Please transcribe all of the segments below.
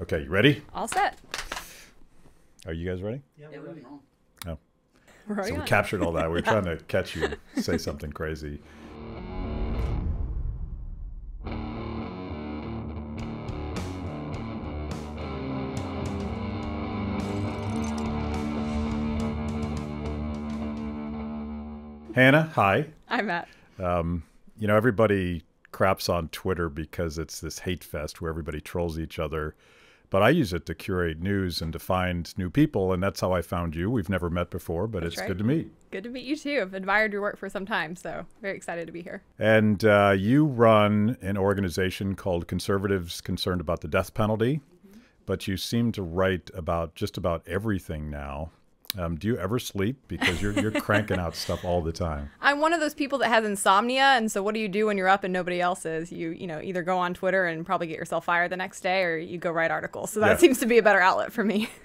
Okay, you ready? All set. Are you guys ready? Yeah, we're ready. No. Oh. Right So we on. captured all that. We are trying to catch you say something crazy. Hannah, hi. I'm Matt. Um, you know, everybody craps on Twitter because it's this hate fest where everybody trolls each other. But I use it to curate news and to find new people, and that's how I found you. We've never met before, but it's right. good to meet. Good to meet you too. I've admired your work for some time, so very excited to be here. And uh, you run an organization called Conservatives Concerned About the Death Penalty, but you seem to write about just about everything now. Um, do you ever sleep? Because you're, you're cranking out stuff all the time. I'm one of those people that has insomnia, and so what do you do when you're up and nobody else is? You you know either go on Twitter and probably get yourself fired the next day, or you go write articles. So that Yeah. seems to be a better outlet for me.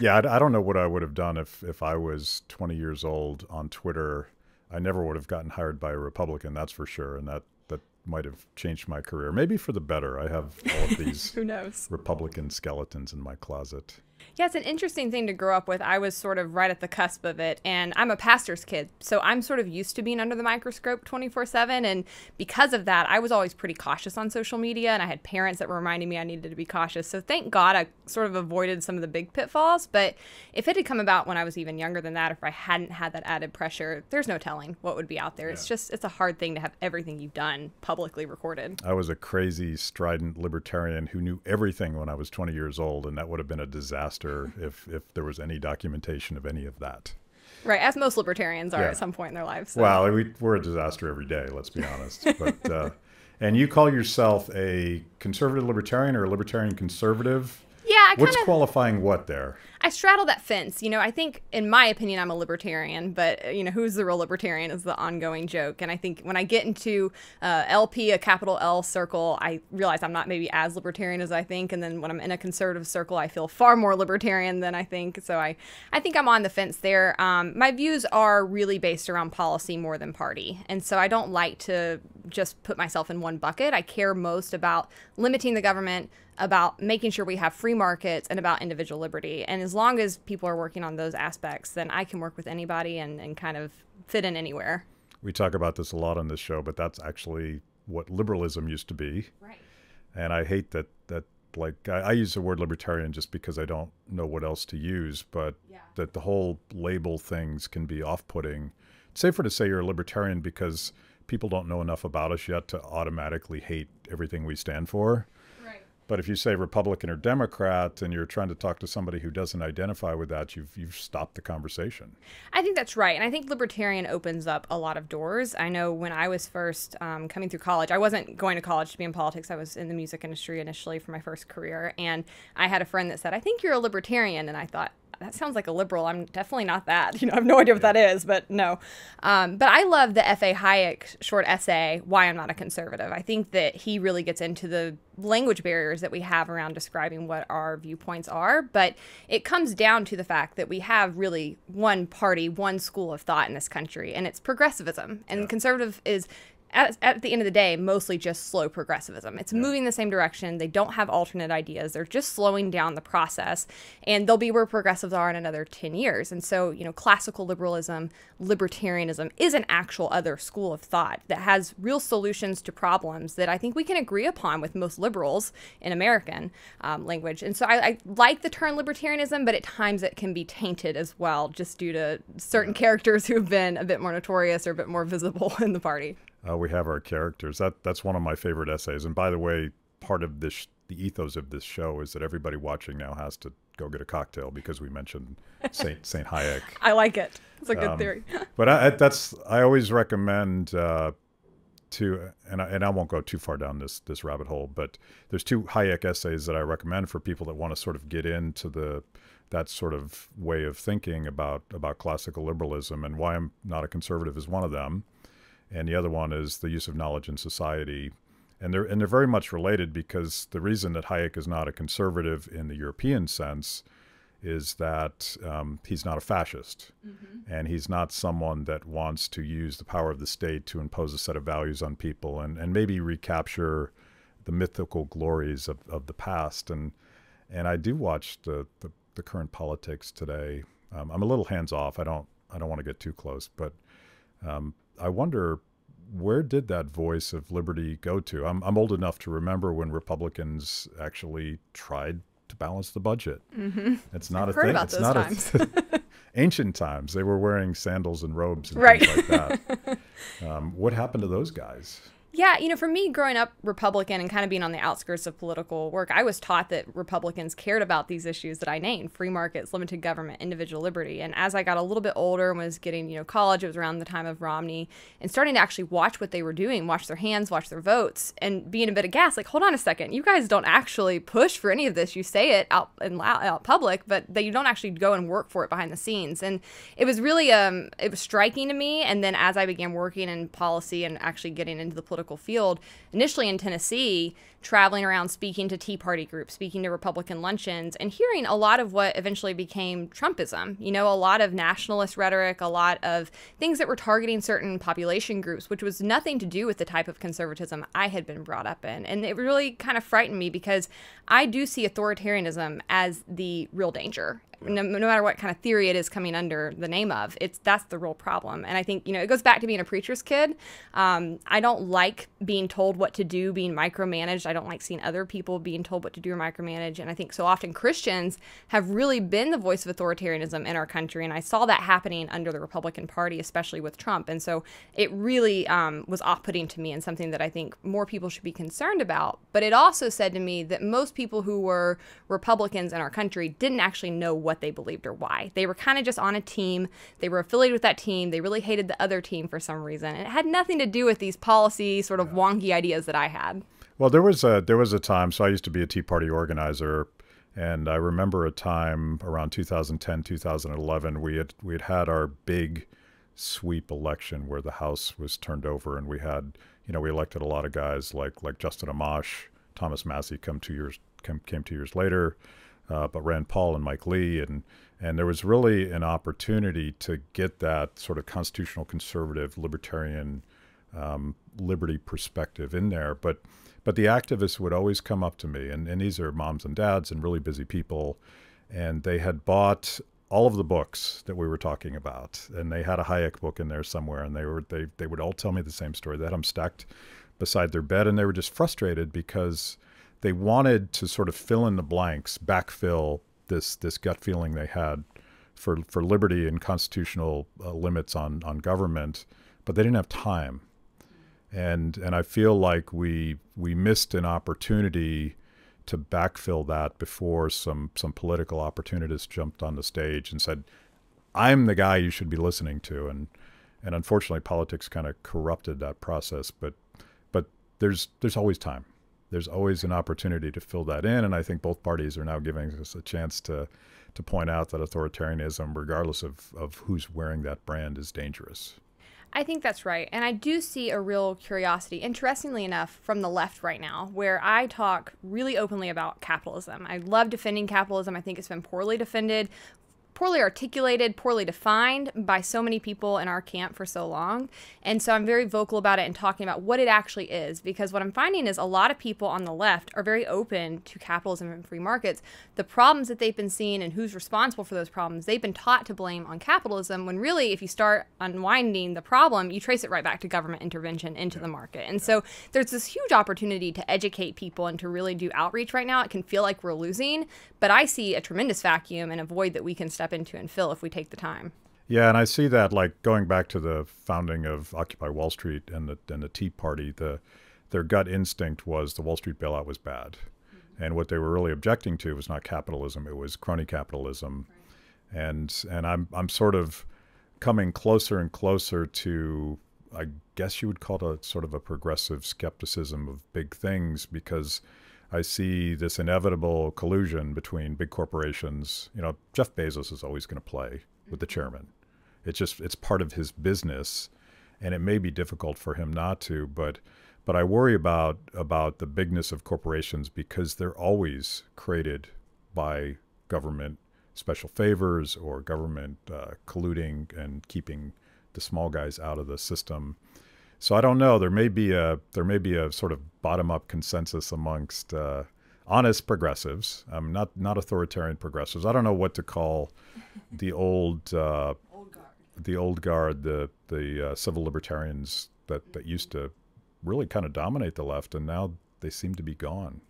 Yeah, I, I don't know what I would have done if, if I was 20 years old on Twitter. I never would have gotten hired by a Republican, that's for sure. And that, that might have changed my career. Maybe for the better. I have all of these Who knows? Republican skeletons in my closet. Yeah, it's an interesting thing to grow up with. I was sort of right at the cusp of it, and I'm a pastor's kid, so I'm sort of used to being under the microscope 24 7. And because of that, I was always pretty cautious on social media, and I had parents that were reminding me I needed to be cautious. So thank God I sort of avoided some of the big pitfalls. But if it had come about when I was even younger than that, if I hadn't had that added pressure, there's no telling what would be out there. It's just, it's a hard thing to have everything you've done publicly recorded. I was a crazy, strident libertarian who knew everything when I was 20 years old, and that would have been a disaster if, if there was any documentation of any of that. Right, as most libertarians are Yeah. at some point in their lives. So. Well, we, we're a disaster every day, let's be honest. But uh, and you call yourself a conservative libertarian or a libertarian conservative? yeah, I kind What's of. qualifying what there? I straddle that fence. You know, I think, in my opinion, I'm a libertarian, but, you know, who's the real libertarian is the ongoing joke. And I think when I get into uh, LP, a capital L circle, I realize I'm not maybe as libertarian as I think. And then when I'm in a conservative circle, I feel far more libertarian than I think. So I, I think I'm on the fence there. Um, my views are really based around policy more than party. And so I don't like to just put myself in one bucket. I care most about limiting the government, about making sure we have free markets and about individual liberty. And as long as people are working on those aspects, then I can work with anybody and, and kind of fit in anywhere. We talk about this a lot on this show, but that's actually what liberalism used to be. Right. And I hate that that like I, I use the word libertarian just because I don't know what else to use, but Yeah. that the whole label things can be off-putting. It's safer to say you're a libertarian because people don't know enough about us yet to automatically hate everything we stand for. But if you say Republican or Democrat and you're trying to talk to somebody who doesn't identify with that, you've you've stopped the conversation. I think that's right. And I think libertarian opens up a lot of doors. I know when I was first um, coming through college, I wasn't going to college to be in politics. I was in the music industry initially for my first career. And I had a friend that said, I think you're a libertarian. And I thought, that sounds like a liberal. I'm definitely not that. You know, I have no idea what that is, but no. Um, but I love the F.A. Hayek short essay, Why I'm Not a Conservative. I think that he really gets into the language barriers that we have around describing what our viewpoints are. But it comes down to the fact that we have really one party, one school of thought in this country, and it's progressivism. And conservative is at, at the end of the day, mostly just slow progressivism. It's moving the same direction. They don't have alternate ideas. They're just slowing down the process, and they'll be where progressives are in another 10 years. And so, you know, classical liberalism, libertarianism is an actual other school of thought that has real solutions to problems that I think we can agree upon with most liberals in American um, language. And so I, I like the term libertarianism, but at times it can be tainted as well, just due to certain characters who have been a bit more notorious or a bit more visible in the party. Uh, we have our characters. That that's one of my favorite essays. And by the way, part of this, the ethos of this show is that everybody watching now has to go get a cocktail because we mentioned Saint Saint Hayek. I like it. It's a good Um, theory. But I, I- that's I always recommend uh, to, and I, and I won't go too far down this this rabbit hole. But there's two Hayek essays that I recommend for people that want to sort of get into the that sort of way of thinking about about classical liberalism and why I'm not a conservative is one of them, and the other one is the use of knowledge in society. And they're and they're very much related because the reason that Hayek is not a conservative in the European sense is that um, he's not a fascist and he's not someone that wants to use the power of the state to impose a set of values on people and, and maybe recapture the mythical glories of, of the past. And and I do watch the the, the current politics today. Um, I'm a little hands off. I don't I don't want to get too close, but um, I wonder where did that voice of liberty go to? I'm I'm old enough to remember when Republicans actually tried to balance the budget. Mm-hmm. It's not I've a thing. about it's those not times. a ancient times. They were wearing sandals and robes and Right. things like that. um, what happened to those guys? Yeah, you know, for me growing up Republican and kind of being on the outskirts of political work, I was taught that Republicans cared about these issues that I named free markets, limited government, individual liberty. And as I got a little bit older and was getting, you know, college, it was around the time of Romney, and starting to actually watch what they were doing, watch their hands, watch their votes, and being a bit aghast like, hold on a second, you guys don't actually push for any of this. You say it out in loud, out public, but that you don't actually go and work for it behind the scenes. And it was really, um, it was striking to me. And then as I began working in policy and actually getting into the political field, initially in Tennessee, traveling around speaking to Tea Party groups, speaking to Republican luncheons, and hearing a lot of what eventually became Trumpism. You know, a lot of nationalist rhetoric, a lot of things that were targeting certain population groups, which was nothing to do with the type of conservatism I had been brought up in. And it really kind of frightened me because I do see authoritarianism as the real danger no, no matter what kind of theory it is coming under the name of it's that's the real problem. And i think you know it goes back to being a preacher's kid. Um, i don't like being told what to do being micromanaged. I don't like seeing other people being told what to do or micromanage. And i think so often christians have really been the voice of authoritarianism in our country. And i saw that happening under the republican party especially with trump. And so it really um, was off-putting to me and something that i think more people should be concerned about. But it also said to me that most people who were republicans in our country didn't actually know what they believed or why. They were kind of just on a team. They were affiliated with that team. They really hated the other team for some reason. And it had nothing to do with these policy sort of wonky ideas that I had. Well, there was a there was a time. So I used to be a Tea Party organizer, and I remember a time around 2010, 2011. We had we had had our big sweep election where the House was turned over, and we had you know we elected a lot of guys like like Justin Amash, Thomas Massie come two years came, came two years later, uh, but Rand Paul and Mike Lee, and and there was really an opportunity to get that sort of constitutional conservative libertarian um, liberty perspective in there, but but the activists would always come up to me, and, and these are moms and dads and really busy people, and they had bought all of the books that we were talking about, and they had a Hayek book in there somewhere, and they were they they would all tell me the same story. They had them stacked beside their bed, and they were just frustrated because they wanted to sort of fill in the blanks, backfill this this gut feeling they had for for liberty and constitutional uh, limits on on government, but they didn't have time and and I feel like we we missed an opportunity to backfill that before some some political opportunists jumped on the stage and said, "I'm the guy you should be listening to," and and unfortunately, politics kind of corrupted that process. But but there's there's always time. There's always an opportunity to fill that in, and I think both parties are now giving us a chance to to point out that authoritarianism, regardless of, of who's wearing that brand, is dangerous. I think that's right. And I do see a real curiosity, interestingly enough, from the left right now, where I talk really openly about capitalism. I love defending capitalism. I think it's been poorly defended, poorly articulated, poorly defined by so many people in our camp for so long. And so I'm very vocal about it and talking about what it actually is because what I'm finding is a lot of people on the left are very open to capitalism and free markets. The problems that they've been seeing and who's responsible for those problems, they've been taught to blame on capitalism when really if you start unwinding the problem, you trace it right back to government intervention into the market. And so there's this huge opportunity to educate people and to really do outreach right now. It can feel like we're losing, but I see a tremendous vacuum and a void that we can step into and fill if we take the time. Yeah, and I see that like going back to the founding of Occupy Wall Street and the and the Tea Party, the their gut instinct was the Wall Street bailout was bad. Mm-hmm. And what they were really objecting to was not capitalism, it was crony capitalism. Right. And and I'm I'm sort of coming closer and closer to I guess you would call it a sort of a progressive skepticism of big things because I see this inevitable collusion between big corporations. You know, Jeff Bezos is always going to play with the chairman. It's just it's part of his business, and it may be difficult for him not to. But but I worry about about the bigness of corporations because they're always created by government special favors or government uh, colluding and keeping the small guys out of the system. So I don't know. There may be a there may be a sort of bottom up consensus amongst uh, honest progressives, um, not not authoritarian progressives. I don't know what to call the old uh, old guard. the old guard, the the uh, civil libertarians that that used to really kind of dominate the left, and now they seem to be gone.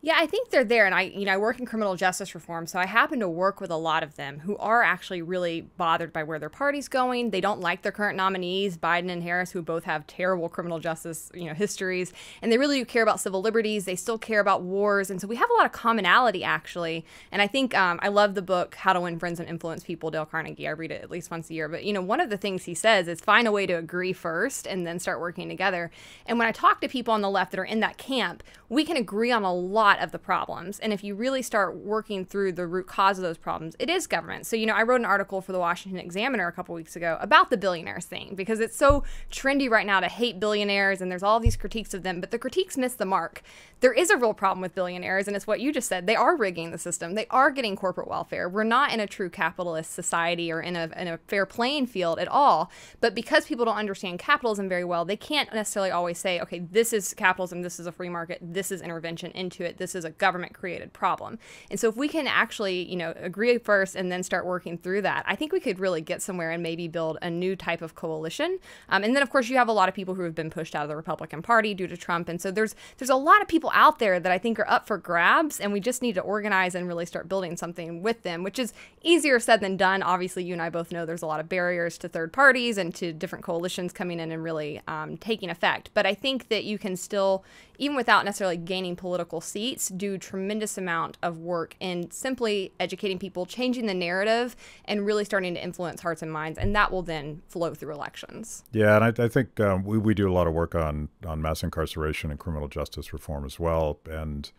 Yeah, I think they're there. And I, you know, I work in criminal justice reform, so I happen to work with a lot of them who are actually really bothered by where their party's going. They don't like their current nominees, Biden and Harris, who both have terrible criminal justice, you know, histories. And they really do care about civil liberties. They still care about wars. And so we have a lot of commonality, actually. And I think um, I love the book, How to Win Friends and Influence People, Dale Carnegie. I read it at least once a year. But, you know, one of the things he says is find a way to agree first and then start working together. And when I talk to people on the left that are in that camp, we can agree on a lot of the problems. And if you really start working through the root cause of those problems, it is government. So, you know, I wrote an article for the Washington Examiner a couple weeks ago about the billionaires thing because it's so trendy right now to hate billionaires and there's all these critiques of them, but the critiques miss the mark. There is a real problem with billionaires, and it's what you just said. They are rigging the system, they are getting corporate welfare. We're not in a true capitalist society or in a, in a fair playing field at all. But because people don't understand capitalism very well, they can't necessarily always say, okay, this is capitalism, this is a free market, this is intervention into it, this is a government created problem. And so if we can actually, you know, agree first and then start working through that, I think we could really get somewhere and maybe build a new type of coalition. Um, and then of course you have a lot of people who have been pushed out of the Republican Party due to Trump. And so there's there's a lot of people out there that I think are up for grabs and we just need to organize and really start building something with them, which is easier said than done. Obviously, you and I both know there's a lot of barriers to third parties and to different coalitions coming in and really um, taking effect. But I think that you can still, even without necessarily gaining political seats, do tremendous amount of work in simply educating people, changing the narrative, and really starting to influence hearts and minds, and that will then flow through elections. Yeah, and I, I think um, we, we do a lot of work on on mass incarceration and criminal justice reform as well, and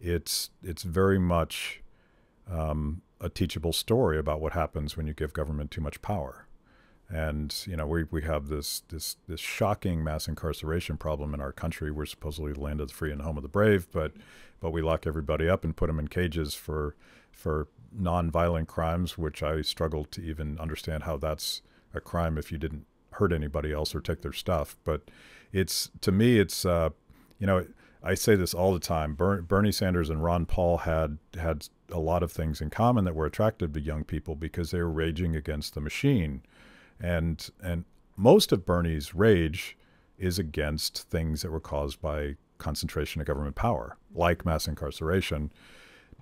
it's it's very much um, a teachable story about what happens when you give government too much power. And you know, we, we have this this this shocking mass incarceration problem in our country. We're supposedly the land of the free and home of the brave, but but we lock everybody up and put them in cages for for non-violent crimes, which I struggle to even understand how that's a crime if you didn't hurt anybody else or take their stuff. But it's to me, it's uh, you know, I say this all the time. Bernie Sanders and Ron Paul had had a lot of things in common that were attractive to young people because they were raging against the machine and and most of Bernie's rage is against things that were caused by concentration of government power, like mass incarceration.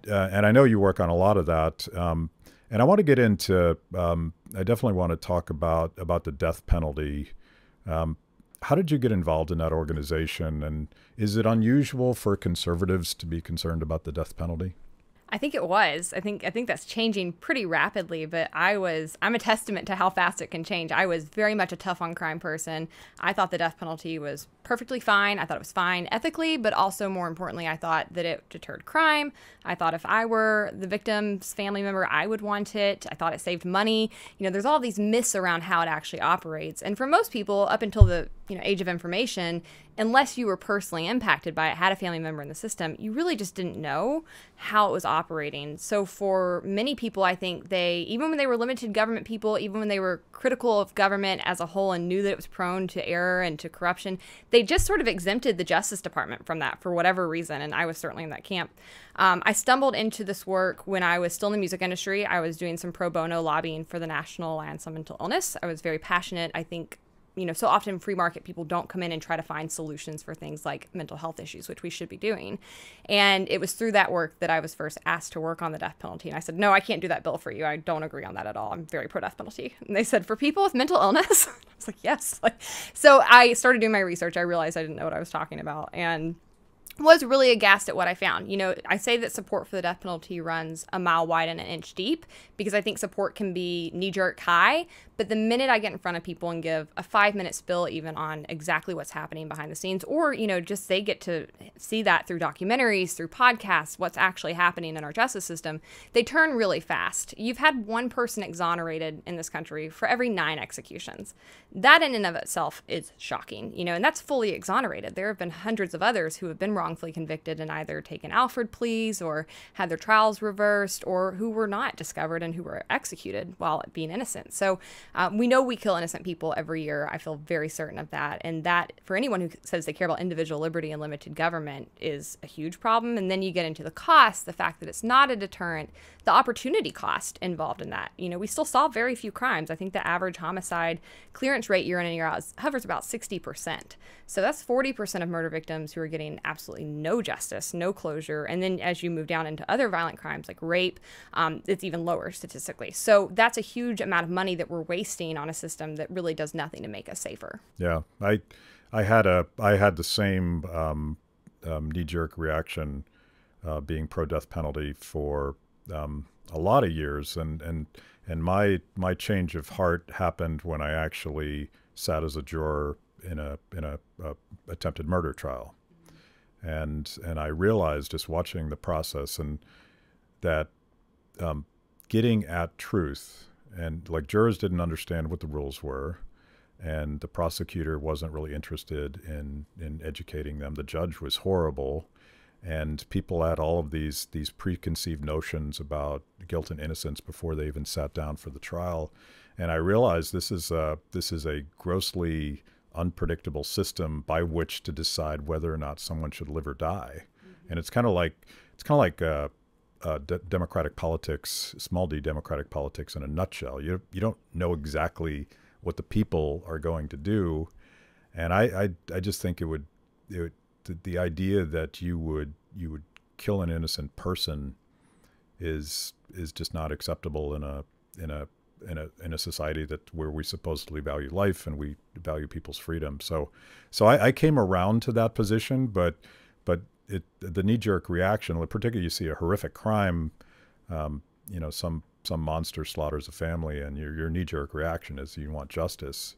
Uh, and I know you work on a lot of that. Um, and I want to get into. Um, I definitely want to talk about about the death penalty. Um, how did you get involved in that organization? And is it unusual for conservatives to be concerned about the death penalty? I think it was. I think I think that's changing pretty rapidly, but I was I'm a testament to how fast it can change. I was very much a tough on crime person. I thought the death penalty was perfectly fine. I thought it was fine ethically, but also more importantly, I thought that it deterred crime. I thought if I were the victim's family member, I would want it. I thought it saved money. You know, there's all these myths around how it actually operates. And for most people up until the, you know, age of information, unless you were personally impacted by it, had a family member in the system, you really just didn't know how it was operating. So for many people, I think they, even when they were limited government people, even when they were critical of government as a whole and knew that it was prone to error and to corruption, they just sort of exempted the Justice Department from that for whatever reason. And I was certainly in that camp. Um, I stumbled into this work when I was still in the music industry. I was doing some pro bono lobbying for the National Alliance on Mental Illness. I was very passionate. I think you know, so often free market people don't come in and try to find solutions for things like mental health issues, which we should be doing. And it was through that work that I was first asked to work on the death penalty. And I said, no, I can't do that bill for you. I don't agree on that at all. I'm very pro death penalty. And they said, for people with mental illness? I was like, yes. Like, so I started doing my research. I realized I didn't know what I was talking about. And was really aghast at what I found. You know, I say that support for the death penalty runs a mile wide and an inch deep because I think support can be knee jerk high. But the minute I get in front of people and give a five minute spill, even on exactly what's happening behind the scenes, or, you know, just they get to see that through documentaries, through podcasts, what's actually happening in our justice system, they turn really fast. You've had one person exonerated in this country for every nine executions. That in and of itself is shocking, you know, and that's fully exonerated. There have been hundreds of others who have been wrongfully convicted and either taken Alford pleas or had their trials reversed, or who were not discovered and who were executed while being innocent. So um, we know we kill innocent people every year. I feel very certain of that. And that, for anyone who says they care about individual liberty and limited government, is a huge problem. And then you get into the cost, the fact that it's not a deterrent, the opportunity cost involved in that. You know, we still solve very few crimes. I think the average homicide clearance rate year in and year out hovers about 60%. So that's 40% of murder victims who are getting absolutely no justice, no closure. And then as you move down into other violent crimes like rape, um, it's even lower statistically. So that's a huge amount of money that we're wasting on a system that really does nothing to make us safer. Yeah, I, I had a, I had the same um, um, knee-jerk reaction, uh, being pro-death penalty for um, a lot of years, and and and my my change of heart happened when I actually sat as a juror in a in a, a attempted murder trial, and and I realized just watching the process and that um, getting at truth and like jurors didn't understand what the rules were and the prosecutor wasn't really interested in in educating them. The judge was horrible and people had all of these these preconceived notions about guilt and innocence before they even sat down for the trial. And i realized this is a this is a grossly unpredictable system by which to decide whether or not someone should live or die. Mm-hmm. and it's kind of like it's kind of like uh, uh, de- democratic politics small d democratic politics in a nutshell you you don't know exactly what the people are going to do and i i, I just think it would it would the, the idea that you would you would kill an innocent person is is just not acceptable in a in a in a in a society that where we supposedly value life and we value people's freedom. So so I, I came around to that position, but but it the knee jerk reaction, particularly you see a horrific crime, um, you know some some monster slaughters a family, and your your knee jerk reaction is you want justice.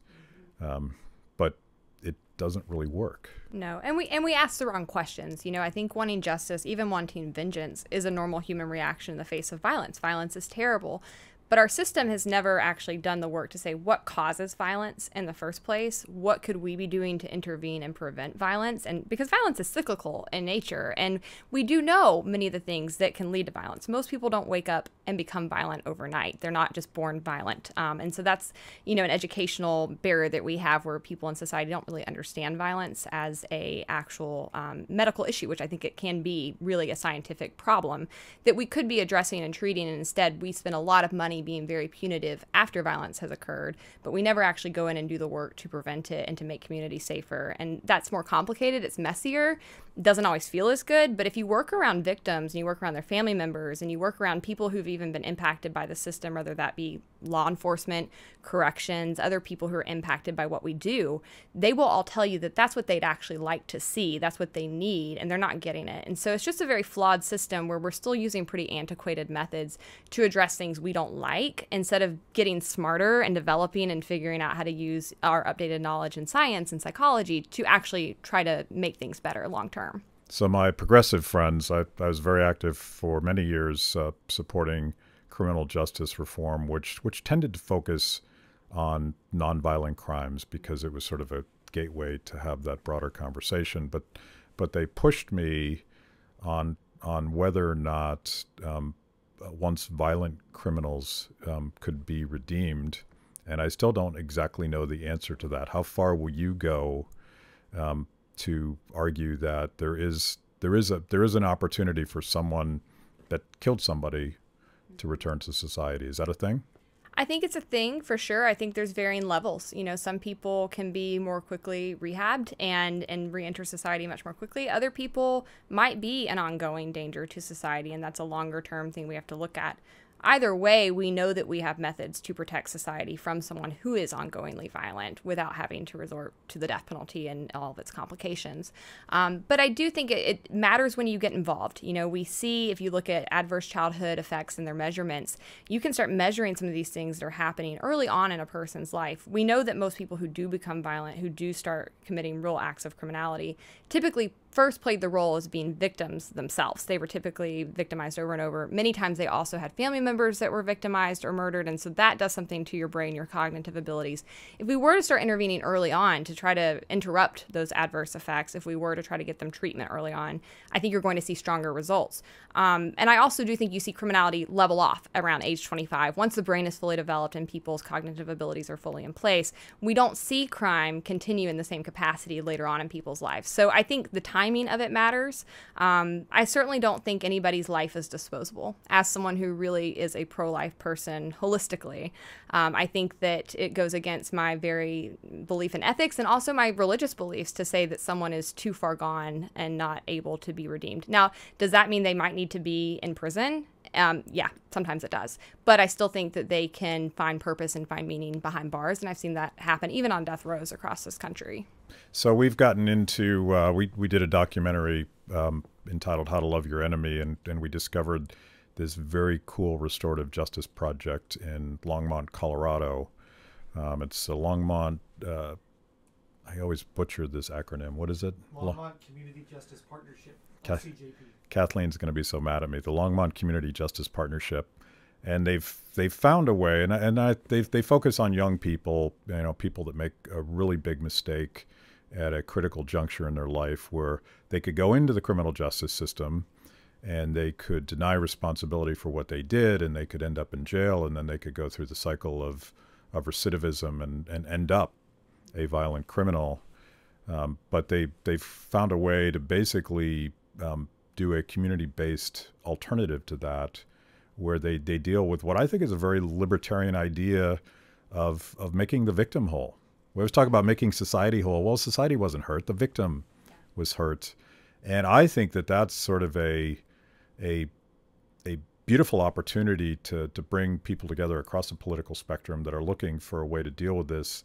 Um, but it doesn't really work. No, and we and we ask the wrong questions. You know, I think wanting justice, even wanting vengeance, is a normal human reaction in the face of violence. Violence is terrible, but our system has never actually done the work to say what causes violence in the first place. What could we be doing to intervene and prevent violence? And because violence is cyclical in nature, and we do know many of the things that can lead to violence. Most people don't wake up and become violent overnight. They're not just born violent. Um, and so that's, you know, an educational barrier that we have where people in society don't really understand violence as a actual um, medical issue, which I think it can be really a scientific problem that we could be addressing and treating. And instead, we spend a lot of money being very punitive after violence has occurred, but we never actually go in and do the work to prevent it and to make communities safer. And that's more complicated. It's messier doesn't always feel as good. But if you work around victims and you work around their family members and you work around people who've even been impacted by the system, whether that be law enforcement, corrections, other people who are impacted by what we do, they will all tell you that that's what they'd actually like to see. That's what they need, and they're not getting it. And so it's just a very flawed system where we're still using pretty antiquated methods to address things we don't like instead of getting smarter and developing and figuring out how to use our updated knowledge in science and psychology to actually try to make things better long term term. So my progressive friends, I, I was very active for many years uh, supporting criminal justice reform, which which tended to focus on nonviolent crimes because it was sort of a gateway to have that broader conversation. But but they pushed me on on whether or not um, once violent criminals um, could be redeemed, and I still don't exactly know the answer to that. How far will you go um, to argue that there is there is a there is an opportunity for someone that killed somebody to return to society. Is that a thing? I think it's a thing for sure. I think there's varying levels. You know, some people can be more quickly rehabbed and and reenter society much more quickly. Other people might be an ongoing danger to society, and that's a longer term thing we have to look at either way, we know that we have methods to protect society from someone who is ongoingly violent without having to resort to the death penalty and all of its complications. Um, but I do think it, it, matters when you get involved. You know, we see if you look at adverse childhood effects and their measurements, you can start measuring some of these things that are happening early on in a person's life. We know that most people who do become violent, who do start committing real acts of criminality, typically first played the role as being victims themselves. They were typically victimized over and over. Many times they also had family members that were victimized or murdered. And so that does something to your brain, your cognitive abilities. If we were to start intervening early on to try to interrupt those adverse effects, if we were to try to get them treatment early on, I think you're going to see stronger results. Um, and I also do think you see criminality level off around age 25. Once the brain is fully developed and people's cognitive abilities are fully in place, we don't see crime continue in the same capacity later on in people's lives. So I think the timing of it matters. Um, I certainly don't think anybody's life is disposable. As someone who really is a pro life person holistically, um, I think that it goes against my very belief in ethics and also my religious beliefs to say that someone is too far gone and not able to be redeemed. Now, does that mean they might need to be in prison? Um, yeah, sometimes it does. But I still think that they can find purpose and find meaning behind bars. And I've seen that happen even on death rows across this country. So we've gotten into, uh, we, we did a documentary um, entitled How to Love Your Enemy, and, and we discovered this very cool restorative justice project in Longmont, Colorado. Um, it's a Longmont, uh, I always butcher this acronym. What is it? Longmont Community Justice Partnership, Ca- Kathleen's going to be so mad at me. The Longmont Community Justice Partnership, and they've they've found a way, and and I, they they focus on young people, you know, people that make a really big mistake at a critical juncture in their life, where they could go into the criminal justice system, and they could deny responsibility for what they did, and they could end up in jail, and then they could go through the cycle of of recidivism and and end up a violent criminal. Um, but they they've found a way to basically um, do a community-based alternative to that, where they, they deal with what I think is a very libertarian idea of of making the victim whole. We always talk about making society whole. Well, society wasn't hurt; the victim was hurt, and I think that that's sort of a a a beautiful opportunity to to bring people together across the political spectrum that are looking for a way to deal with this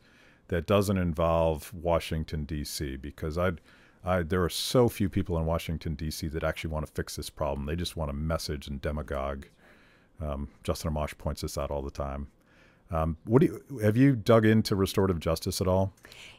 that doesn't involve Washington D.C. because I'd I, there are so few people in Washington D.C. that actually want to fix this problem. They just want to message and demagogue. Um, Justin Amash points this out all the time. Um, what do you, have you dug into restorative justice at all?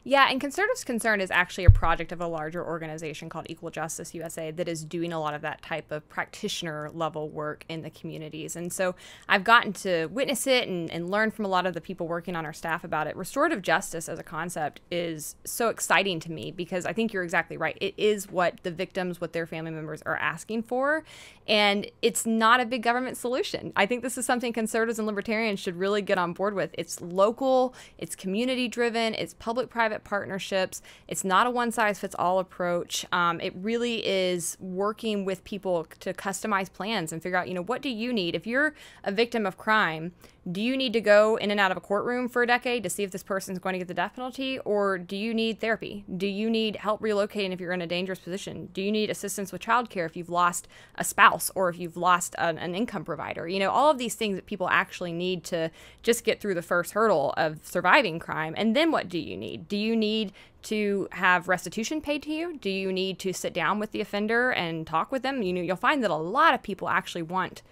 Yeah, and Conservatives Concern is actually a project of a larger organization called Equal Justice USA that is doing a lot of that type of practitioner level work in the communities. And so I've gotten to witness it and, and learn from a lot of the people working on our staff about it. Restorative justice as a concept is so exciting to me because I think you're exactly right. It is what the victims, what their family members are asking for. And it's not a big government solution. I think this is something conservatives and libertarians should really get on board with. It's local, it's community driven, it's public private partnerships. It's not a one size fits all approach. Um, it really is working with people to customize plans and figure out, you know, what do you need? If you're a victim of crime, do you need to go in and out of a courtroom for a decade to see if this person's going to get the death penalty or do you need therapy? Do you need help relocating if you're in a dangerous position? Do you need assistance with childcare if you've lost a spouse or if you've lost an, an, income provider? You know all of these things that people actually need to just get through the first hurdle of surviving crime. And then what do you need? Do you need to have restitution paid to you? Do you need to sit down with the offender and talk with them? You know you'll find that a lot of people actually want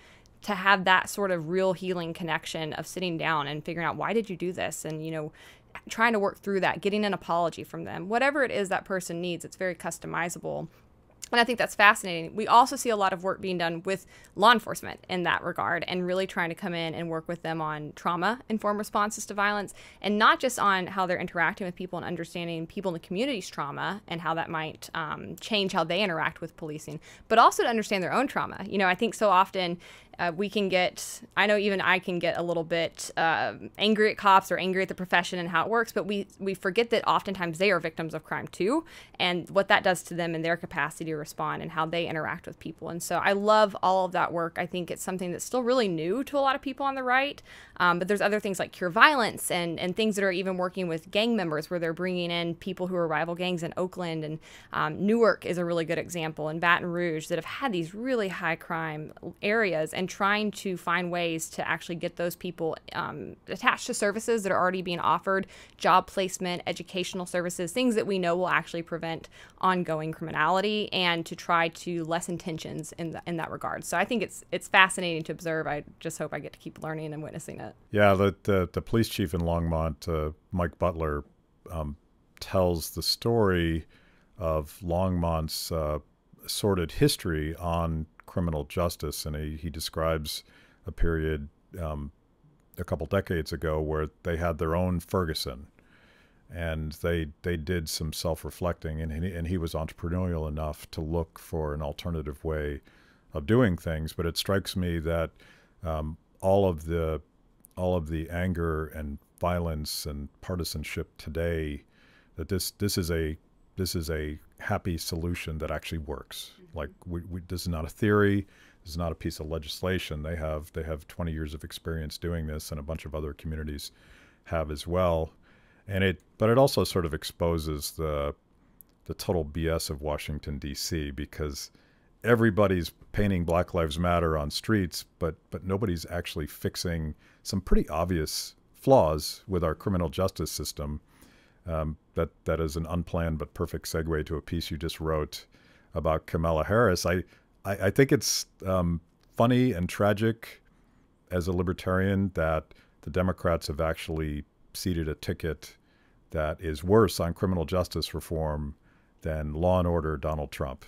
to have that sort of real healing connection of sitting down and figuring out why did you do this and you know trying to work through that getting an apology from them whatever it is that person needs it's very customizable and I think that's fascinating. We also see a lot of work being done with law enforcement in that regard and really trying to come in and work with them on trauma informed responses to violence and not just on how they're interacting with people and understanding people in the community's trauma and how that might um, change how they interact with policing, but also to understand their own trauma. You know, I think so often uh, we can get i know even i can get a little bit uh, angry at cops or angry at the profession and how it works but we we forget that oftentimes they are victims of crime too and what that does to them and their capacity to respond and how they interact with people. And so i love all of that work. I think it's something that's still really new to a lot of people on the right um, but there's other things like cure violence and and things that are even working with gang members where they're bringing in people who are rival gangs in oakland. And um, newark is a really good example and baton rouge that have had these really high crime areas and trying to find ways to actually get those people um, attached to services that are already being offered, job placement, educational services, things that we know will actually prevent ongoing criminality, and to try to lessen tensions in the, in that regard. So I think it's it's fascinating to observe. I just hope I get to keep learning and witnessing it. Yeah, the the, the police chief in Longmont, uh, Mike Butler, um, tells the story of Longmont's uh, sordid history on criminal justice, and he, he describes a period um, a couple decades ago where they had their own Ferguson, and they they did some self-reflecting, and he, and he was entrepreneurial enough to look for an alternative way of doing things. But it strikes me that um, all of the all of the anger and violence and partisanship today, that this this is a this is a happy solution that actually works. Mm-hmm. Like we, we, this is not a theory. This is not a piece of legislation. They have they have 20 years of experience doing this, and a bunch of other communities have as well. And it, but it also sort of exposes the the total BS of Washington D.C. because everybody's painting Black Lives Matter on streets, but but nobody's actually fixing some pretty obvious flaws with our criminal justice system um, that that is an unplanned but perfect segue to a piece you just wrote about Kamala Harris. I I, I think it's um, funny and tragic as a libertarian that the Democrats have actually seated a ticket that is worse on criminal justice reform than Law and Order Donald Trump.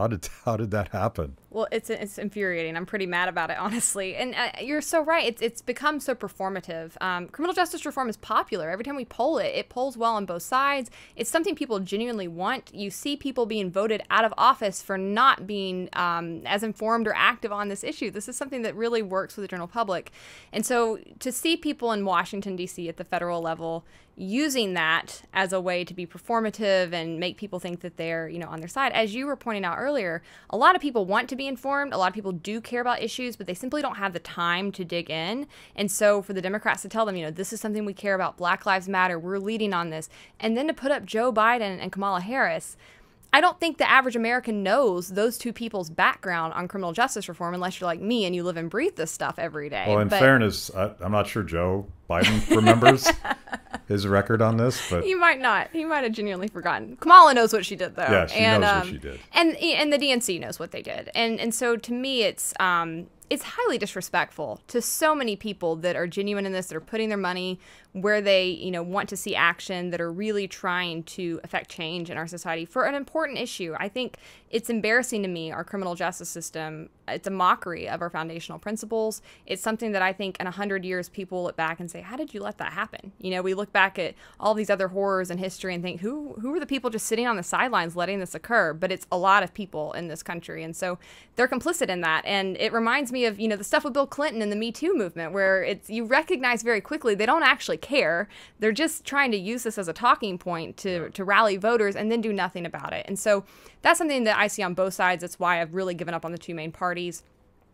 How did how did that happen? Well, it's it's infuriating. I'm pretty mad about it, honestly. And uh, you're so right. It's it's become so performative. Um, criminal justice reform is popular. Every time we poll it, it polls well on both sides. It's something people genuinely want. You see people being voted out of office for not being um, as informed or active on this issue. This is something that really works with the general public. And so to see people in Washington D.C. at the federal level using that as a way to be performative and make people think that they're you know on their side, as you were pointing out earlier, a lot of people want to be informed. A lot of people do care about issues, but they simply don't have the time to dig in. And so for the Democrats to tell them, you know, this is something we care about, Black Lives Matter, we're leading on this, and then to put up Joe Biden and Kamala Harris, I don't think the average American knows those two people's background on criminal justice reform unless you're like me and you live and breathe this stuff every day. Well, in but... fairness, I, am not sure Joe Biden remembers his record on this, but he might not. He might have genuinely forgotten. Kamala knows what she did, though. Yeah, she and, knows um, what she did, and and the DNC knows what they did, and and so to me, it's um, it's highly disrespectful to so many people that are genuine in this, that are putting their money where they, you know, want to see action, that are really trying to affect change in our society for an important issue. I think it's embarrassing to me, our criminal justice system. It's a mockery of our foundational principles. It's something that I think in a hundred years people look back and say, "How did you let that happen?" You know, we look back at all these other horrors in history and think, "Who who are the people just sitting on the sidelines letting this occur?" But it's a lot of people in this country, and so they're complicit in that. And it reminds me of you know the stuff with Bill Clinton and the Me Too movement, where it's you recognize very quickly they don't actually care. They're just trying to use this as a talking point to to rally voters and then do nothing about it. And so that's something that I see on both sides. That's why I've really given up on the two main parties.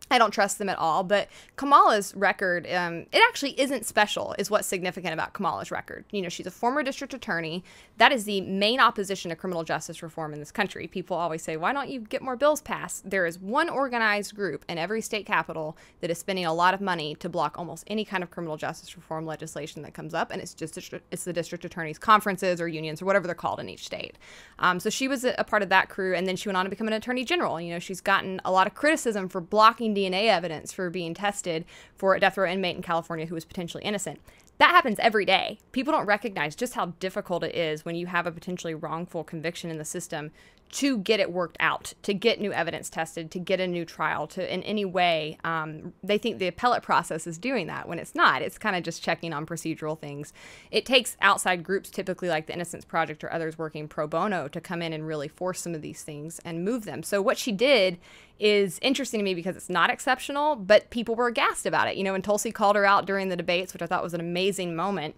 I don't trust them at all. But Kamala's record, um, it actually isn't special, is what's significant about Kamala's record. You know, she's a former district attorney. That is the main opposition to criminal justice reform in this country. People always say, why don't you get more bills passed? There is one organized group in every state capital that is spending a lot of money to block almost any kind of criminal justice reform legislation that comes up. And it's just it's the district attorneys' conferences or unions or whatever they're called in each state. Um, so she was a, a part of that crew. And then she went on to become an attorney general. You know, she's gotten a lot of criticism for blocking DNA evidence for being tested for a death row inmate in California who was potentially innocent. That happens every day. People don't recognize just how difficult it is when you have a potentially wrongful conviction in the system to get it worked out, to get new evidence tested, to get a new trial, to in any way. Um, they think the appellate process is doing that when it's not. It's kind of just checking on procedural things. It takes outside groups, typically like the Innocence Project or others working pro bono, to come in and really force some of these things and move them. So what she did is interesting to me because it's not exceptional, but people were aghast about it. You know, when Tulsi called her out during the debates, which I thought was an amazing moment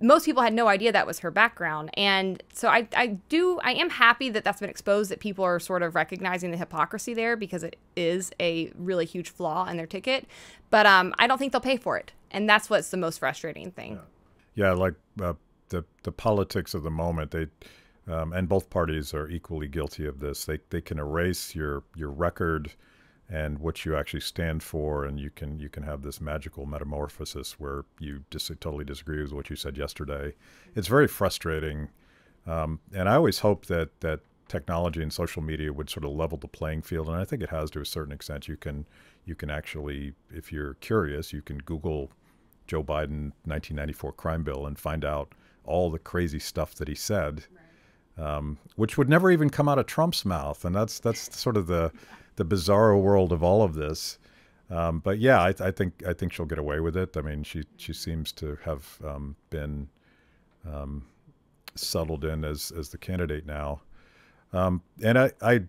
most people had no idea that was her background. And so I, I do, I am happy that that's been exposed, that people are sort of recognizing the hypocrisy there because it is a really huge flaw in their ticket. But um, I don't think they'll pay for it. And that's what's the most frustrating thing. Yeah, yeah like uh, the, the politics of the moment, they, um, and both parties are equally guilty of this. They, they can erase your, your record and what you actually stand for, and you can you can have this magical metamorphosis where you just totally disagree with what you said yesterday. It's very frustrating, um, and I always hope that that technology and social media would sort of level the playing field, and I think it has to a certain extent. You can you can actually, if you're curious, you can Google Joe Biden 1994 crime bill and find out all the crazy stuff that he said. um, which would never even come out of Trump's mouth, and that's that's sort of the the bizarro world of all of this. Um, but yeah, I, I, think I think she'll get away with it. I mean, she she seems to have um, been um, settled in as as the candidate now, um, and I, I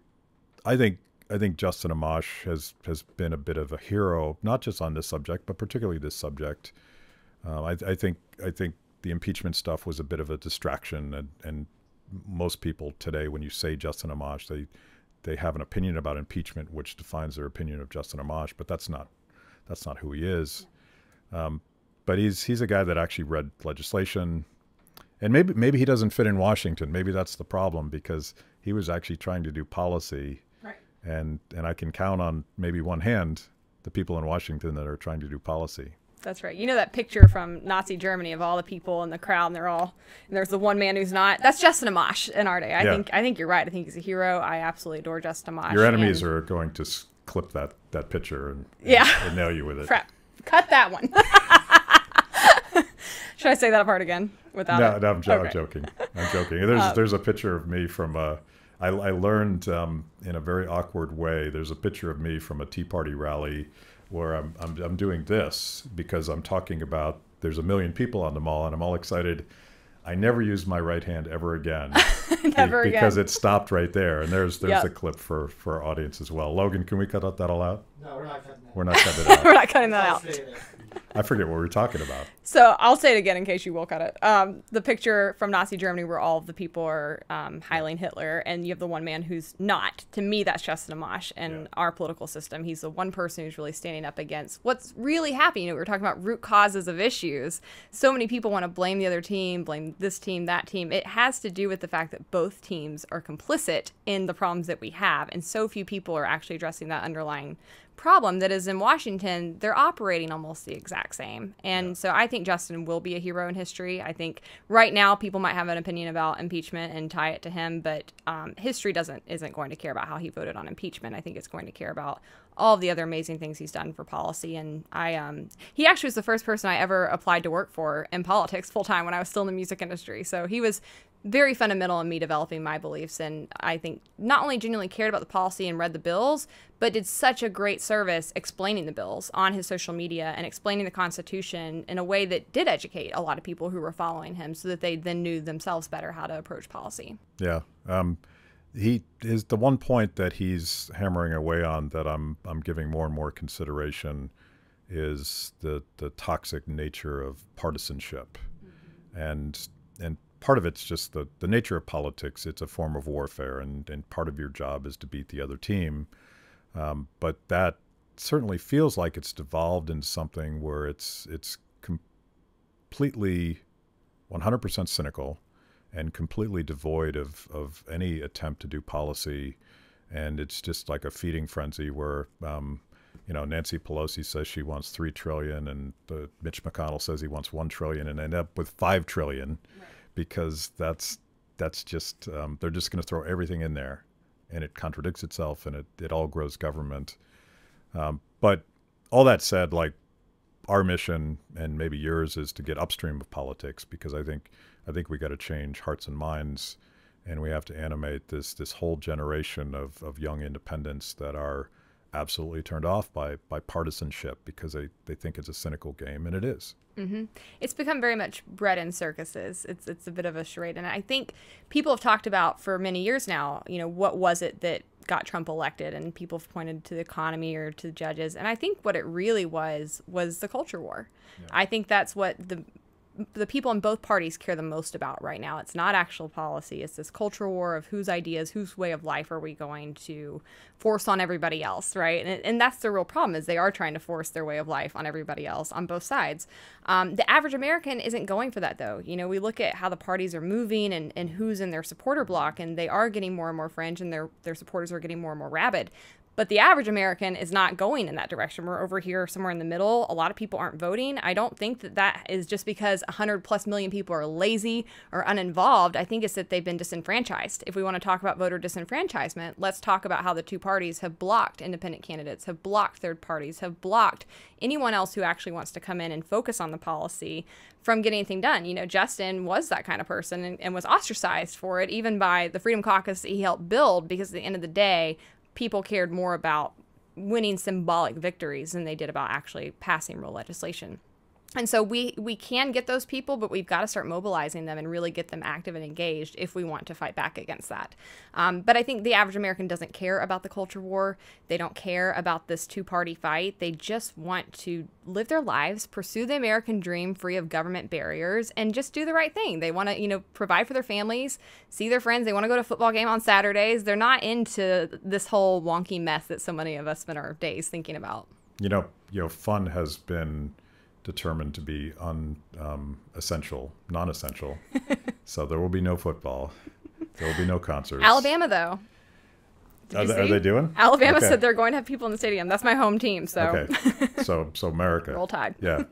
I think I think Justin Amash has has been a bit of a hero, not just on this subject, but particularly this subject. Uh, I, I think I think the impeachment stuff was a bit of a distraction, and, and most people today, when you say Justin Amash, they they have an opinion about impeachment, which defines their opinion of Justin Amash, but that's not that's not who he is. Um, but he's he's a guy that actually read legislation, and maybe maybe he doesn't fit in Washington. Maybe that's the problem because he was actually trying to do policy, right. and and I can count on maybe one hand the people in Washington that are trying to do policy. That's right. You know that picture from Nazi Germany of all the people in the crowd, and they're all, and there's the one man who's not. That's Justin Amash in our day. I Yeah. think I think you're right. I think he's a hero. I absolutely adore Justin Amash. Your enemies and- are going to clip that that picture and, and, Yeah. and nail you with it. Crap. Cut that one. Should I say that apart again without No, it? no I'm, jo- I'm joking. I'm joking. There's there's a picture of me from uh, I, I learned um, in a very awkward way. There's a picture of me from a Tea Party rally where I'm I'm, I'm doing this because I'm talking about there's a million people on the mall and I'm all excited. I never use my right hand ever again. be- Never again. because it stopped right there. And there's there's Yep. a clip for for our audience as well. Logan, can we cut that that all out? No, we're not cutting that. We're not cutting it out. We're not cutting that out. I forget what we were talking about. So I'll say it again in case you will cut it. Um, the picture from Nazi Germany where all of the people are um, highlighting Hitler, and you have the one man who's not. To me, that's Justin Amash and Yeah. our political system. He's the one person who's really standing up against what's really happening. You know, we were talking about root causes of issues. So many people want to blame the other team, blame this team, that team. It has to do with the fact that both teams are complicit in the problems that we have, and so few people are actually addressing that underlying problem that is in Washington, they're operating almost the exact same. And so I think Justin will be a hero in history. I think right now people might have an opinion about impeachment and tie it to him, but um, history doesn't isn't going to care about how he voted on impeachment. I think it's going to care about all of the other amazing things he's done for policy. And I, um, he actually was the first person I ever applied to work for in politics full time when I was still in the music industry. So he was very fundamental in me developing my beliefs. And I think not only genuinely cared about the policy and read the bills, but did such a great service explaining the bills on his social media and explaining the Constitution in a way that did educate a lot of people who were following him so that they then knew themselves better how to approach policy. Yeah. Um, he is the one point that he's hammering away on that I'm I'm giving more and more consideration is the the toxic nature of partisanship, and and part of it's just the the nature of politics. It's a form of warfare, and and part of your job is to beat the other team. Um, but that certainly feels like it's devolved into something where it's it's completely 100% cynical and completely devoid of, of any attempt to do policy. And it's just like a feeding frenzy where, um, you know, Nancy Pelosi says she wants three trillion, and uh, Mitch McConnell says he wants one trillion, and end up with five trillion, because that's that's just um, they're just going to throw everything in there, and it contradicts itself, and it it all grows government. Um, but all that said, like our mission and maybe yours is to get upstream of politics because I think I think we got to change hearts and minds, and we have to animate this this whole generation of, of young independents that are absolutely turned off by by partisanship because they, they think it's a cynical game and it is. Mm-hmm. it's become very much bread and circuses. It's it's a bit of a charade, and I think people have talked about for many years now. You know, what was it that got Trump elected? And people have pointed to the economy or to the judges, and I think what it really was was the culture war. I think that's what the the people in both parties care the most about right now. It's not actual policy. It's this cultural war of whose ideas, whose way of life are we going to force on everybody else, right? And, and that's the real problem is they are trying to force their way of life on everybody else on both sides. Um, the average American isn't going for that though. You know, we look at how the parties are moving and, and who's in their supporter block, and they are getting more and more fringe, and their their supporters are getting more and more rabid But the average American is not going in that direction. We're over here somewhere in the middle. A lot of people aren't voting. I don't think that that is just because 100 plus million people are lazy or uninvolved. I think it's that they've been disenfranchised. If we want to talk about voter disenfranchisement, let's talk about how the two parties have blocked independent candidates, have blocked third parties, have blocked anyone else who actually wants to come in and focus on the policy from getting anything done. You know, Justin was that kind of person and, and was ostracized for it, even by the Freedom Caucus that he helped build, because at the end of the day, people cared more about winning symbolic victories than they did about actually passing real legislation and so we we can get those people but we've got to start mobilizing them and really get them active and engaged if we want to fight back against that. Um, but i think the average american doesn't care about the culture war. They don't care about this two-party fight. They just want to live their lives pursue the american dream free of government barriers and just do the right thing. They want to you know provide for their families see their friends. They want to go to a football game on saturdays. They're not into this whole wonky mess that so many of us spend our days thinking about. You know you know fun has been determined to be unessential, um, non-essential. so there will be no football. There will be no concerts. Alabama, though. Are they, are, they doing? Alabama okay. said they're going to have people in the stadium. That's my home team. So. Okay. So so America. Roll Tide. Yeah.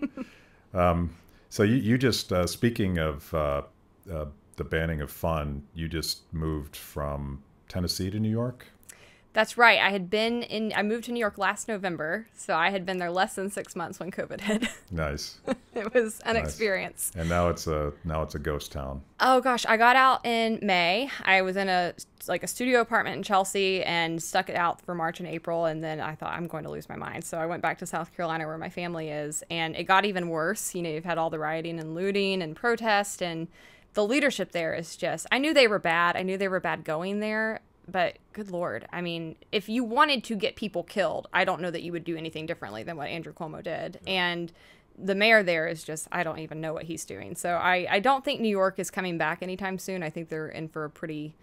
Um, so you you just uh, speaking of uh, uh, the banning of fun, you just moved from Tennessee to New York. That's right. I had been in. I moved to New York last November, so I had been there less than six months when COVID hit. Nice. it was an nice. experience. And now it's a now it's a ghost town. Oh gosh, I got out in May. I was in a like a studio apartment in Chelsea and stuck it out for March and April, and then I thought I'm going to lose my mind. So I went back to South Carolina where my family is, and it got even worse. You know, you've had all the rioting and looting and protest and the leadership there is just I knew they were bad. I knew they were bad going there, but good lord i mean if you wanted to get people killed i don't know that you would do anything differently than what andrew cuomo did. And the mayor there is just i don't even know what he's doing. So i, I don't think new york is coming back anytime soon. I think they're in for a pretty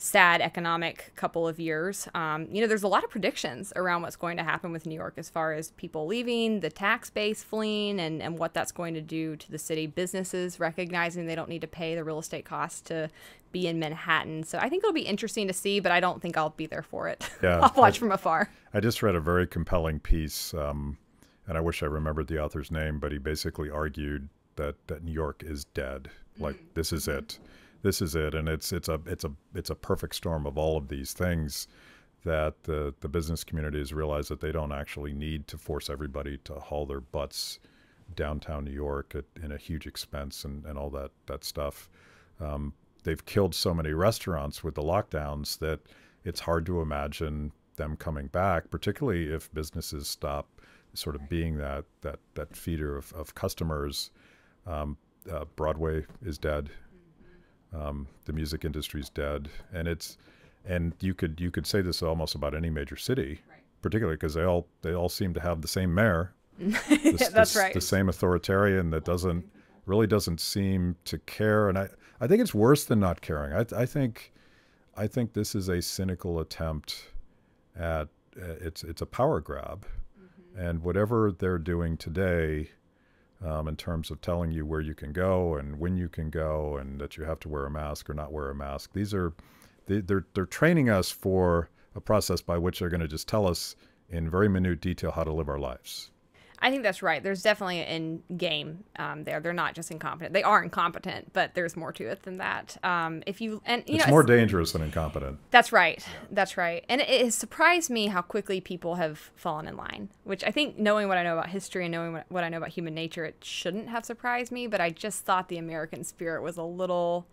sad economic couple of years. Um, you know, there's a lot of predictions around what's going to happen with New York as far as people leaving, the tax base fleeing, and, and what that's going to do to the city. Businesses recognizing they don't need to pay the real estate costs to be in Manhattan. So I think it'll be interesting to see, but I don't think I'll be there for it. Yeah, I'll watch I, from afar. I just read a very compelling piece, um, and I wish I remembered the author's name, but he basically argued that, that New York is dead. Like, this is it this is it, and it's it's a it's a it's a perfect storm of all of these things that the the business community has realized that they don't actually need to force everybody to haul their butts downtown New York at, in a huge expense and, and all that that stuff. Um, they've killed so many restaurants with the lockdowns that it's hard to imagine them coming back, particularly if businesses stop sort of being that that that feeder of, of customers. Um, uh, Broadway is dead. Um, the music industry's dead, and it's and you could you could say this almost about any major city, right. particularly because they all they all seem to have the same mayor. This, That's this, right. The same authoritarian that doesn't really doesn't seem to care, and I I think it's worse than not caring. I I think I think this is a cynical attempt at uh, it's it's a power grab, mm-hmm. and whatever they're doing today um, in terms of telling you where you can go and when you can go and that you have to wear a mask or not wear a mask. These are they, they're they're training us for a process by which they're going to just tell us in very minute detail how to live our lives. I think that's right. There's definitely an in game um, there. They're not just incompetent. They are incompetent, but there's more to it than that. Um, if you and you it's know, more dangerous than incompetent. That's right. That's right. And it, it, has surprised me how quickly people have fallen in line. Which I think, knowing what I know about history and knowing what, what I know about human nature, it shouldn't have surprised me. But I just thought the American spirit was a little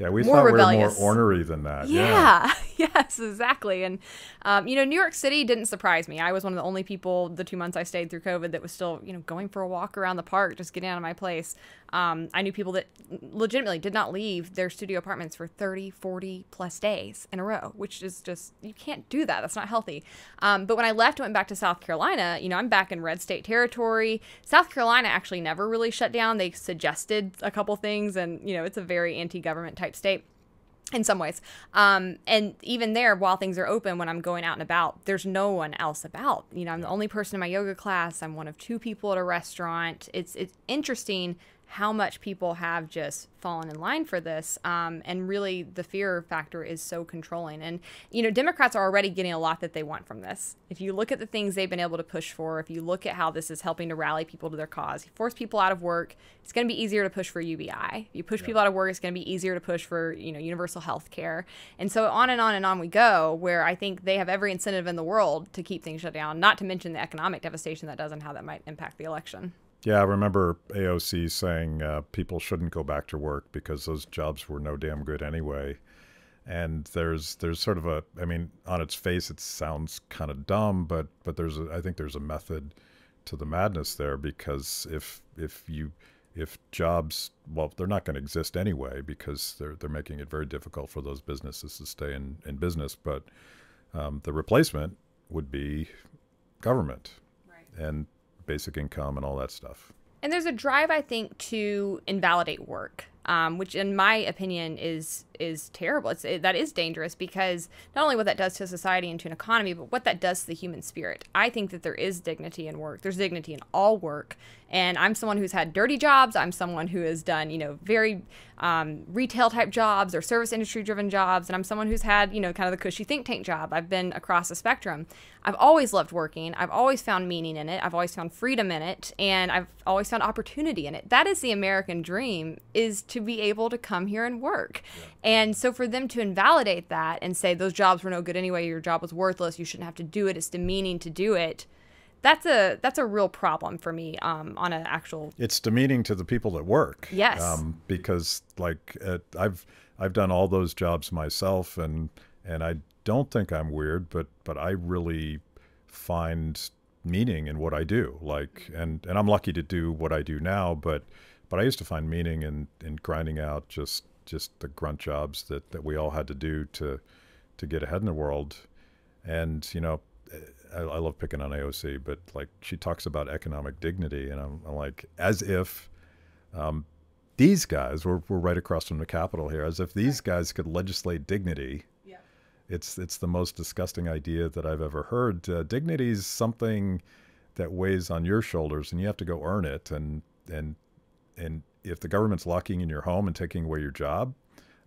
yeah, we more thought rebellious. we were more ornery than that. Yeah, yeah. Yes, exactly. And um, you know, New York City didn't surprise me. I was one of the only people the two months I stayed through COVID that was still, you know, going for a walk around the park, just getting out of my place. Um, I knew people that legitimately did not leave their studio apartments for 30, 40 plus days in a row, which is just, you can't do that. That's not healthy. Um, but when I left and went back to South Carolina, you know, I'm back in red state territory. South Carolina actually never really shut down. They suggested a couple things, and, you know, it's a very anti government type state in some ways. Um, and even there, while things are open, when I'm going out and about, there's no one else about. You know, I'm the only person in my yoga class. I'm one of two people at a restaurant. It's it's interesting how much people have just fallen in line for this. Um, and really, the fear factor is so controlling. And, you know, Democrats are already getting a lot that they want from this. If you look at the things they've been able to push for, if you look at how this is helping to rally people to their cause, you force people out of work, it's going to be easier to push for UBI. If you push yeah. people out of work, it's going to be easier to push for, you know, universal health care. And so on and on and on we go, where I think they have every incentive in the world to keep things shut down, not to mention the economic devastation that does and how that might impact the election. Yeah, I remember AOC saying uh, people shouldn't go back to work because those jobs were no damn good anyway. And there's there's sort of a I mean on its face it sounds kind of dumb, but but there's a, I think there's a method to the madness there because if if you if jobs well they're not going to exist anyway because they're they're making it very difficult for those businesses to stay in in business, but um, the replacement would be government, right. and basic income and all that stuff. And there's a drive, I think, to invalidate work, um, which, in my opinion, is is terrible. It's it, that is dangerous because not only what that does to society and to an economy, but what that does to the human spirit. I think that there is dignity in work. There's dignity in all work, and I'm someone who's had dirty jobs. I'm someone who has done you know very um, retail type jobs or service industry driven jobs, and I'm someone who's had you know kind of the cushy think tank job. I've been across the spectrum. I've always loved working. I've always found meaning in it. I've always found freedom in it, and I've always found opportunity in it. That is the American dream: is to be able to come here and work. Yeah. And so for them to invalidate that and say those jobs were no good anyway, your job was worthless, you shouldn't have to do it, it's demeaning to do it. That's a that's a real problem for me um, on an actual. It's demeaning to the people that work. Yes. Um, because like I've I've done all those jobs myself, and and I don't think I'm weird, but but I really find meaning in what I do. Like, and and I'm lucky to do what I do now, but but I used to find meaning in in grinding out just just the grunt jobs that, that we all had to do to to get ahead in the world. And you know, I, I love picking on AOC, but like she talks about economic dignity, and I'm, I'm like, as if um, these guys we're, we're right across from the Capitol here, as if these guys could legislate dignity. Yeah. It's it's the most disgusting idea that I've ever heard. Uh, dignity is something that weighs on your shoulders, and you have to go earn it. And and and if the government's locking in your home and taking away your job,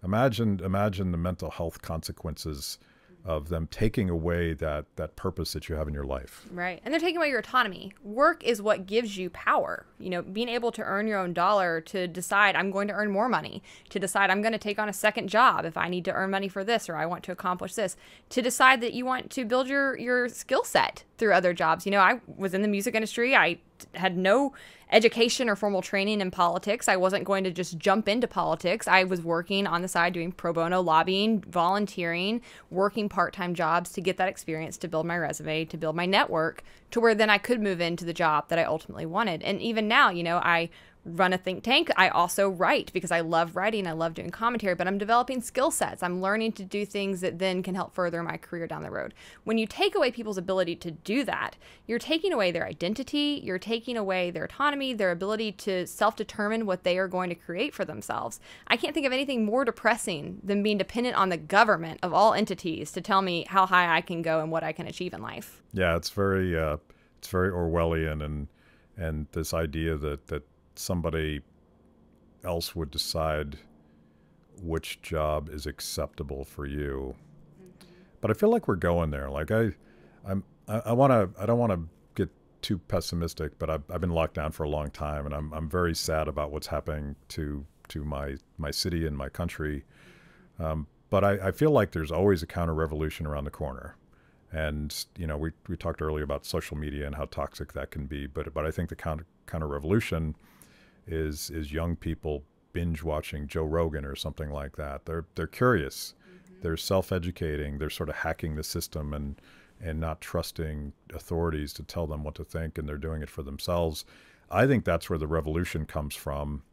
imagine imagine the mental health consequences of them taking away that that purpose that you have in your life. Right. And they're taking away your autonomy. Work is what gives you power. You know, being able to earn your own dollar to decide I'm going to earn more money, to decide I'm going to take on a second job if I need to earn money for this or I want to accomplish this, to decide that you want to build your your skill set through other jobs. You know, I was in the music industry. I had no education or formal training in politics. I wasn't going to just jump into politics. I was working on the side doing pro bono lobbying, volunteering, working part time jobs to get that experience, to build my resume, to build my network, to where then I could move into the job that I ultimately wanted. And even now, you know, I run a think tank. I also write because I love writing. I love doing commentary, but I'm developing skill sets. I'm learning to do things that then can help further my career down the road. When you take away people's ability to do that, you're taking away their identity, you're taking away their autonomy, their ability to self determine what they are going to create for themselves. I can't think of anything more depressing than being dependent on the government of all entities to tell me how high I can go and what I can achieve in life. Yeah, it's very, uh, it's very Orwellian and and this idea that that somebody else would decide which job is acceptable for you. Mm-hmm. But I feel like we're going there. Like I, I'm, I, I want to. I don't want to get too pessimistic, but I've, I've been locked down for a long time, and I'm, I'm very sad about what's happening to to my my city and my country. Um, but I, I feel like there's always a counter revolution around the corner. And you know, we, we talked earlier about social media and how toxic that can be. But but I think the counter counter revolution is is young people binge watching Joe Rogan or something like that. They're they're curious. Mm-hmm. They're self-educating. They're sort of hacking the system and and not trusting authorities to tell them what to think, and they're doing it for themselves. I think that's where the revolution comes from,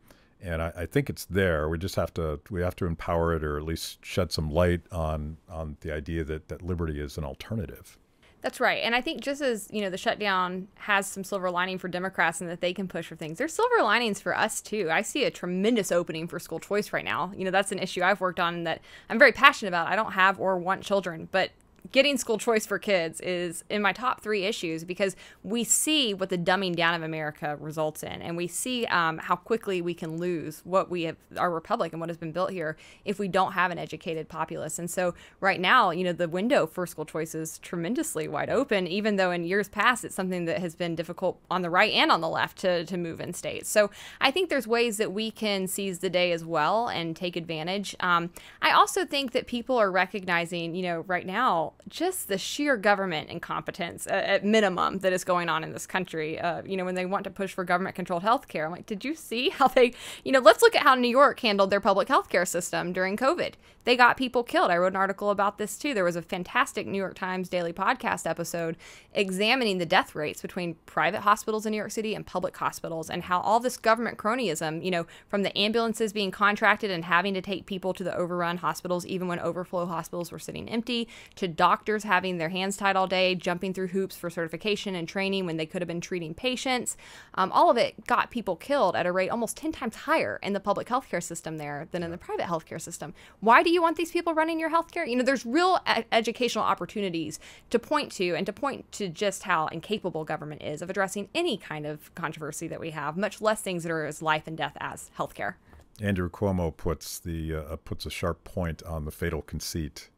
and I, I think it's there. We just have to we have to empower it, or at least shed some light on on the idea that that liberty is an alternative. That's right. And I think just as, you know, the shutdown has some silver lining for Democrats and that they can push for things, there's silver linings for us too. I see a tremendous opening for school choice right now. You know, that's an issue I've worked on and that I'm very passionate about. I don't have or want children, but getting school choice for kids is in my top three issues because we see what the dumbing down of America results in, and we see um, how quickly we can lose what we have, our republic and what has been built here, if we don't have an educated populace. And so, right now, you know, the window for school choice is tremendously wide open, even though in years past it's something that has been difficult on the right and on the left to, to move in states. So, I think there's ways that we can seize the day as well and take advantage. Um, I also think that people are recognizing, you know, right now, just the sheer government incompetence uh, at minimum that is going on in this country. Uh, you know, when they want to push for government controlled healthcare, I'm like, did you see how they, you know, let's look at how New York handled their public healthcare system during COVID. They got people killed. I wrote an article about this too. There was a fantastic New York Times daily podcast episode examining the death rates between private hospitals in New York City and public hospitals and how all this government cronyism, you know, from the ambulances being contracted and having to take people to the overrun hospitals, even when overflow hospitals were sitting empty, to doctors having their hands tied all day, jumping through hoops for certification and training when they could have been treating patients. Um, all of it got people killed at a rate almost 10 times higher in the public healthcare system there than in the private healthcare system. Why do you want these people running your healthcare? You know, there's real e- educational opportunities to point to and to point to just how incapable government is of addressing any kind of controversy that we have, much less things that are as life and death as healthcare. Andrew Cuomo puts the uh, puts a sharp point on the fatal conceit.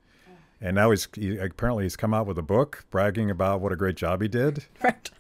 And now he's he, apparently he's come out with a book bragging about what a great job he did. Right.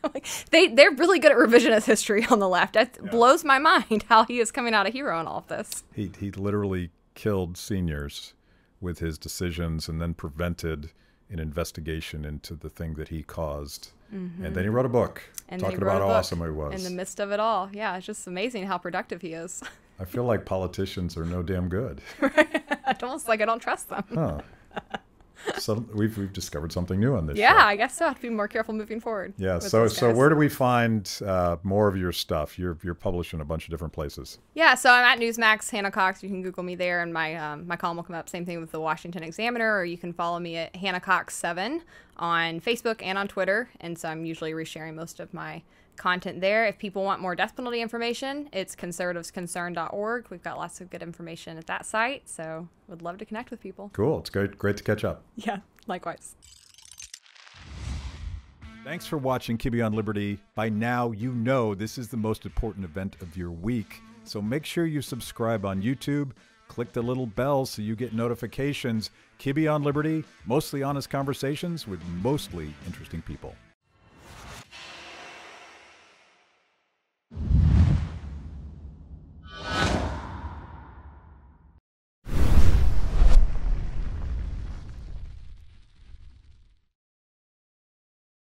they they're really good at revisionist history on the left. That yeah. blows my mind how he is coming out a hero in all of this. He he literally killed seniors with his decisions and then prevented an investigation into the thing that he caused. Mm-hmm. And then he wrote a book and talking about how awesome he was. In the midst of it all. Yeah, it's just amazing how productive he is. I feel like politicians are no damn good. right. It's almost like I don't trust them. Huh. so we've we've discovered something new on this. Yeah, show. I guess so. I have to be more careful moving forward. Yeah. So so where do we find uh, more of your stuff? You're you're published in a bunch of different places. Yeah. So I'm at Newsmax Hannah Cox. You can Google me there, and my um, my column will come up. Same thing with the Washington Examiner, or you can follow me at Hannah Cox Seven on Facebook and on Twitter. And so I'm usually resharing most of my content there. If people want more death penalty information, it's conservativesconcerned.org. We've got lots of good information at that site, so would love to connect with people. Cool. It's great great to catch up. Yeah, likewise. Thanks for watching Kibbe on Liberty. By now, you know this is the most important event of your week. So make sure you subscribe on YouTube. Click the little bell so you get notifications. Kibbe on Liberty, mostly honest conversations with mostly interesting people.